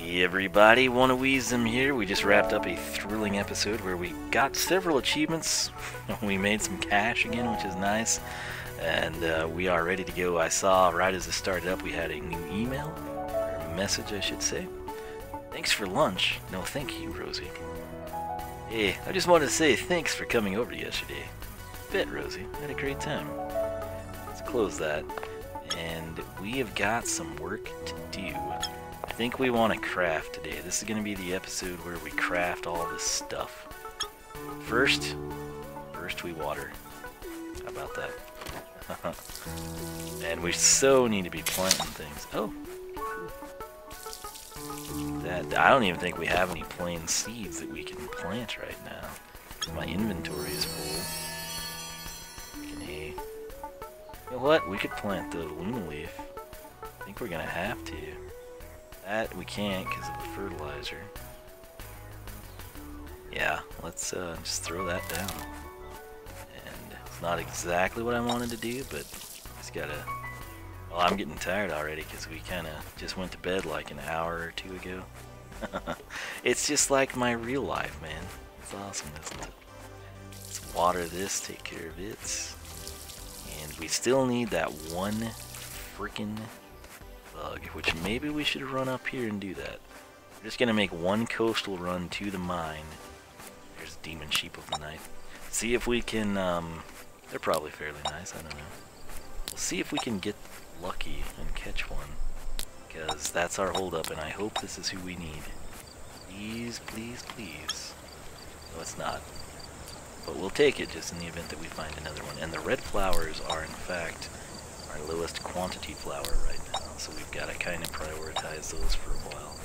Hey everybody, Wanna here. We just wrapped up a thrilling episode where we got several achievements. we made some cash again, which is nice. And uh, we are ready to go. I saw right as it started up we had a new email, or message I should say. Thanks for lunch. No, thank you, Rosie. Hey, I just wanted to say thanks for coming over yesterday. Bet, Rosie. Had a great time. Let's close that. And we have got some work to do. I think we want to craft today. This is going to be the episode where we craft all this stuff. First, first we water. How about that? and we so need to be planting things. Oh. That I don't even think we have any plain seeds that we can plant right now. My inventory is full. hay. You know what? We could plant the luna leaf. I think we're gonna have to. That we can't because of the fertilizer. Yeah, let's uh, just throw that down. And it's not exactly what I wanted to do, but just gotta... Well, I'm getting tired already because we kind of just went to bed like an hour or two ago. it's just like my real life, man. It's awesome, isn't it? Let's water this, take care of it. And we still need that one freaking bug, which maybe we should run up here and do that. We're just gonna make one coastal run to the mine. There's Demon Sheep of the Night. See if we can, um, they're probably fairly nice, I don't know. We'll see if we can get lucky and catch one. Because that's our holdup, and I hope this is who we need. Please, please, please. No, it's not. But we'll take it just in the event that we find another one. And the red flowers are, in fact, our lowest quantity flower right now, so we've got to kind of prioritize those for a while.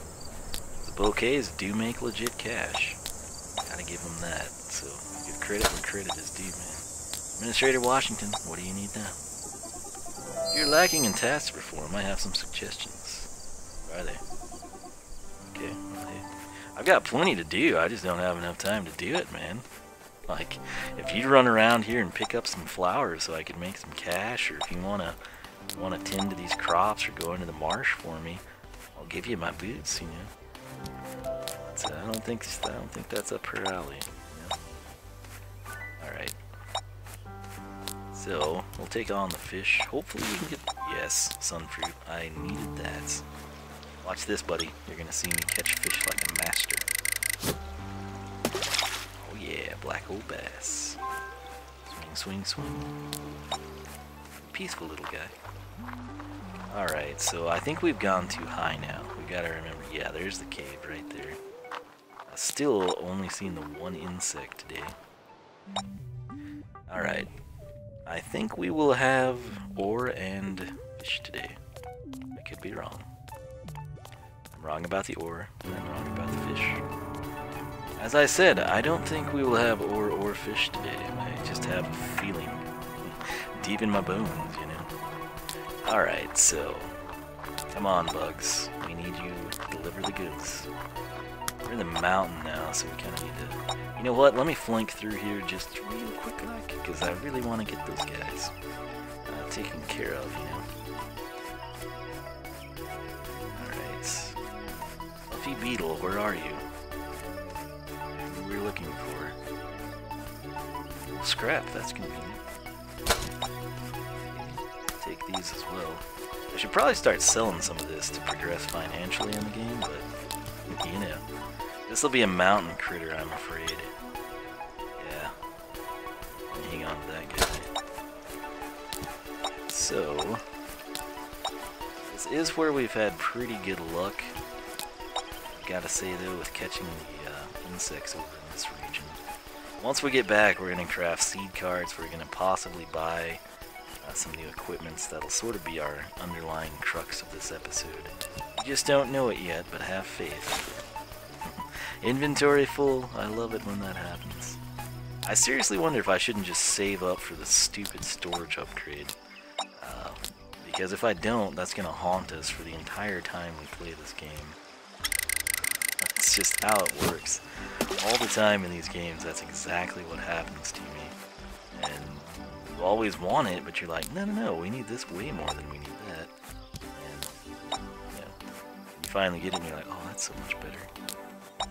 The bouquets do make legit cash. Gotta give them that, so give credit where credit is due, man. Administrator Washington, what do you need now? If you're lacking in task reform, I have some suggestions. Where are they? Okay. I've got plenty to do, I just don't have enough time to do it, man. Like, if you'd run around here and pick up some flowers so I could make some cash, or if you wanna wanna tend to these crops or go into the marsh for me, I'll give you my boots, you know. Uh, I don't think I don't think that's up her alley. You know? All right. So we'll take on the fish. Hopefully we can get yes, sunfruit. I needed that. Watch this, buddy. You're gonna see me catch fish like a master. Black old bass. Swing, swing, swing. Peaceful little guy. Alright, so I think we've gone too high now. We gotta remember, yeah, there's the cave right there. I've still only seen the one insect today. Alright. I think we will have ore and fish today. I could be wrong. I'm wrong about the ore, I'm wrong about the fish. As I said, I don't think we will have ore or fish today. I just have a feeling deep in my bones, you know. Alright, so come on, bugs. We need you to deliver the goods. We're in the mountain now, so we kind of need to... You know what? Let me flank through here just real quick, like, because I really want to get those guys uh, taken care of, you know. Alright. Fluffy Beetle, where are you? We're looking for. Scrap, that's convenient. Take these as well. I should probably start selling some of this to progress financially in the game, but, you know. This will be a mountain critter, I'm afraid. Yeah. Hang on to that guy. So, this is where we've had pretty good luck. Gotta say though, with catching the uh, insects over. Once we get back, we're gonna craft seed cards. We're gonna possibly buy uh, some new equipments that'll sort of be our underlying crux of this episode. You just don't know it yet, but have faith. Inventory full, I love it when that happens. I seriously wonder if I shouldn't just save up for the stupid storage upgrade. Uh, because if I don't, that's going to haunt us for the entire time we play this game. Just how it works. All the time in these games, that's exactly what happens to me. And you always want it, but you're like, no, no, no, we need this way more than we need that. And, you you finally get it and you're like, oh, that's so much better.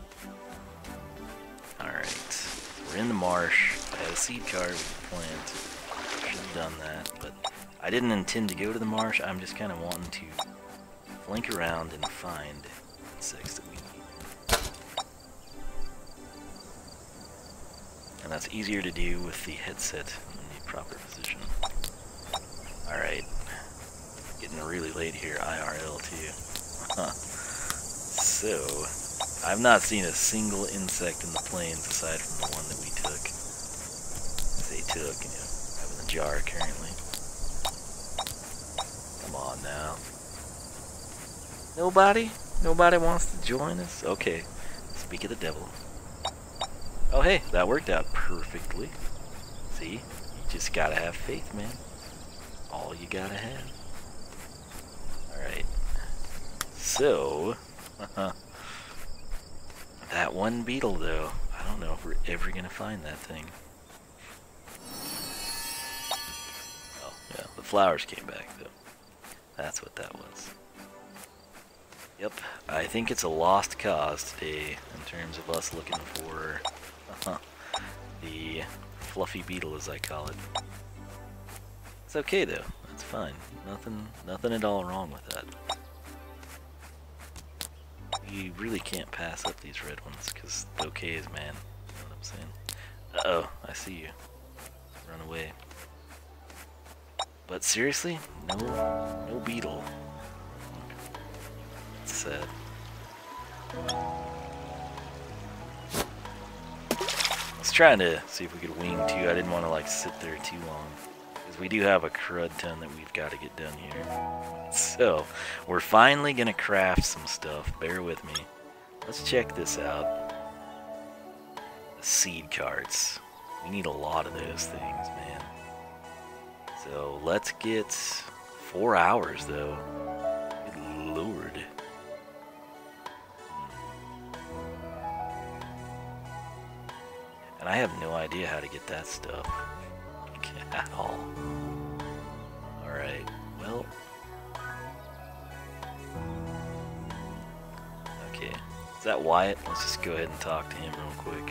Alright. We're in the marsh. I had a seed card with the plant. Should have done that, but I didn't intend to go to the marsh. I'm just kind of wanting to flank around and find insects that we that's easier to do with the headset in the proper position. Alright. Getting really late here, IRL too. so, I've not seen a single insect in the plains aside from the one that we took. They took, you know, in the jar currently. Come on now. Nobody? Nobody wants to join us? Okay. Speak of the devil. Oh hey, that worked out perfectly. See? You just gotta have faith, man. All you gotta have. Alright. So... that one beetle, though. I don't know if we're ever gonna find that thing. Oh, yeah. The flowers came back, though. That's what that was. Yep, I think it's a lost cause today in terms of us looking for the fluffy beetle, as I call it. It's okay though. That's fine. Nothing, nothing at all wrong with that. You really can't pass up these red ones because the okays, man. You know what I'm saying? Uh oh, I see you. Run away. But seriously, no, no beetle It's sad. Was trying to see if we could wing too. I didn't want to like sit there too long. Because we do have a crud ton that we've got to get done here. So, we're finally going to craft some stuff. Bear with me. Let's check this out. The seed cards. We need a lot of those things, man. So, let's get four hours though. I have no idea how to get that stuff. At all. Alright, well... Okay. Is that Wyatt? Let's just go ahead and talk to him real quick.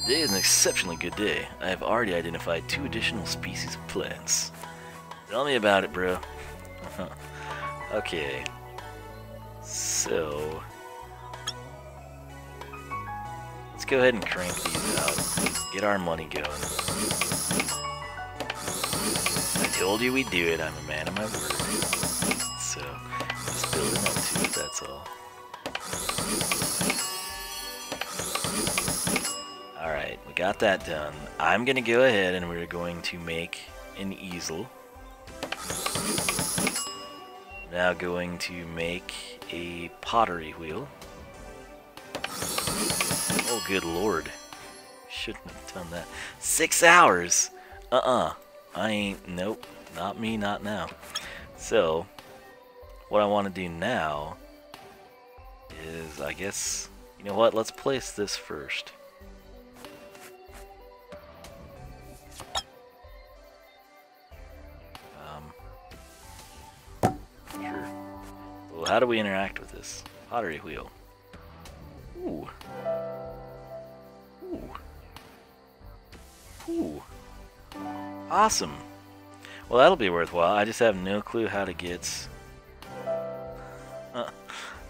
Today is an exceptionally good day. I have already identified two additional species of plants. Tell me about it, bro. okay. So... go ahead and crank these out. Get our money going. I told you we'd do it. I'm a man of my word. So, just building up to it, that's all. Alright, we got that done. I'm gonna go ahead and we're going to make an easel. Now going to make a pottery wheel. Oh, good lord. Shouldn't have done that. Six hours? Uh-uh. I ain't, nope. Not me, not now. So, what I want to do now is, I guess, you know what, let's place this first. Um, sure. Well, how do we interact with this? Pottery wheel. Ooh. Ooh. Awesome. Well, that'll be worthwhile. I just have no clue how to get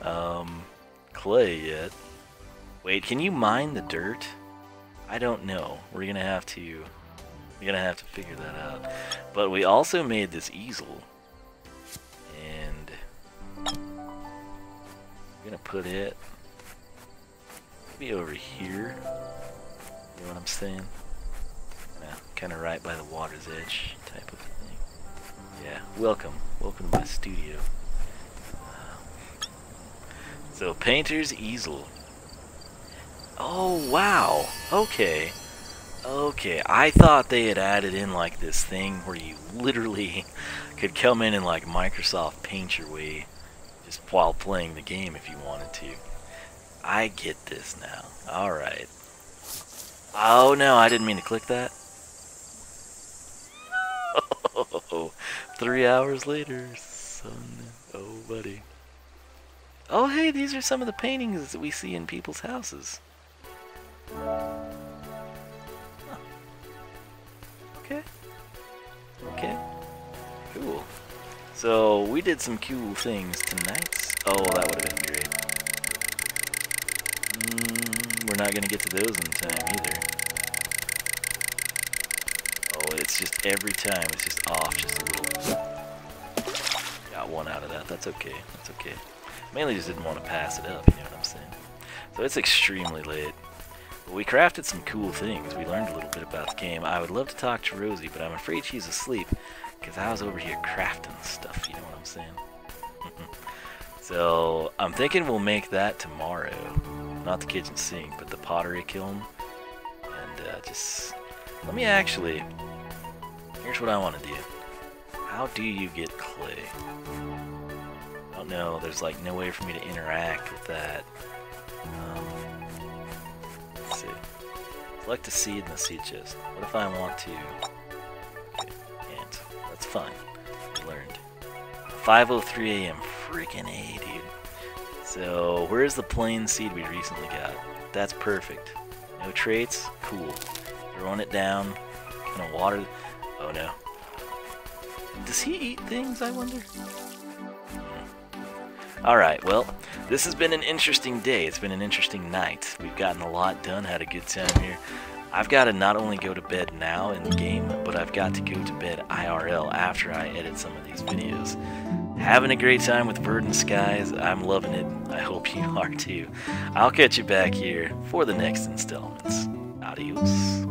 um, clay yet. Wait, can you mine the dirt? I don't know. We're gonna have to we're gonna have to figure that out. But we also made this easel. And we're gonna put it maybe over here. You know what I'm saying? Kind of right by the water's edge type of thing. Yeah, welcome. Welcome to my studio. Uh, so, Painter's Easel. Oh, wow. Okay. Okay, I thought they had added in like this thing where you literally could come in and like Microsoft Paint your way just while playing the game if you wanted to. I get this now. Alright. Oh no, I didn't mean to click that. Three hours later, son. Oh, buddy. Oh, hey, these are some of the paintings that we see in people's houses. Okay. Okay. Cool. So, we did some cool things tonight. Oh, that would have been great. Mm, we're not going to get to those in time either. It's just every time, it's just off just a little. Got one out of that. That's okay. That's okay. Mainly just didn't want to pass it up, you know what I'm saying? So it's extremely late. But we crafted some cool things. We learned a little bit about the game. I would love to talk to Rosie, but I'm afraid she's asleep because I was over here crafting stuff, you know what I'm saying? so I'm thinking we'll make that tomorrow. Not the kitchen sink, but the pottery kiln. And uh, just, let me actually, here's what I want to do. How do you get clay? I don't know, there's like no way for me to interact with that. Um, let's see. Select a seed in the seed chest. What if I want to that's fine. We learned. 5.03 a.m. Freaking A, dude. So, where's the plain seed we recently got? That's perfect. No traits? Cool. Throwing it down. Gonna water... Oh, no. Does he eat things, I wonder? Hmm. Alright, well, this has been an interesting day. It's been an interesting night. We've gotten a lot done, had a good time here. I've got to not only go to bed now in the game, but I've got to go to bed IRL after I edit some of these videos. Having a great time with Verdant Skies. I'm loving it. I hope you are too. I'll catch you back here for the next installments. Adios.